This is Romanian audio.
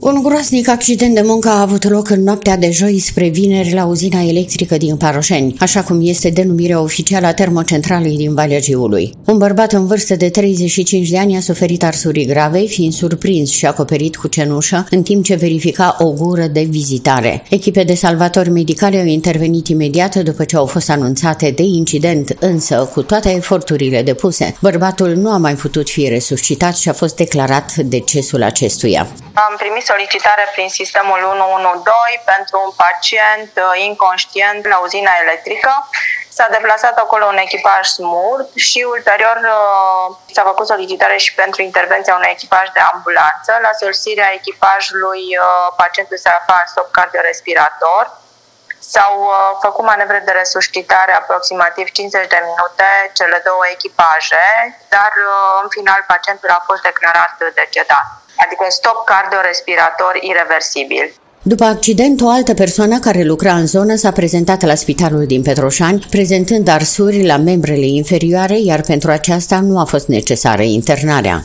Un groasnic accident de muncă a avut loc în noaptea de joi spre vineri la uzina electrică din Paroșeni, așa cum este denumirea oficială a termocentralei din Valea Giului. Un bărbat în vârstă de 35 de ani a suferit arsuri grave, fiind surprins și acoperit cu cenușă, în timp ce verifica o gură de vizitare. Echipe de salvatori medicale au intervenit imediat după ce au fost anunțate de incident, însă, cu toate eforturile depuse, bărbatul nu a mai putut fi resuscitat și a fost declarat decesul acestuia. Am primit solicitare prin sistemul 112 pentru un pacient uh, inconștient la uzina electrică. S-a deplasat acolo un echipaj smurt și ulterior uh, s-a făcut solicitare și pentru intervenția unui echipaj de ambulanță. La sosirea echipajului uh, pacientul se afla în stop cardiorespirator. S-au făcut manevre de resuscitare aproximativ 50 de minute, cele două echipaje, dar în final pacientul a fost declarat decedat adică stop cardiorespirator irreversibil. După accident, o altă persoană care lucra în zonă s-a prezentat la spitalul din Petroșani, prezentând arsuri la membrele inferioare, iar pentru aceasta nu a fost necesară internarea.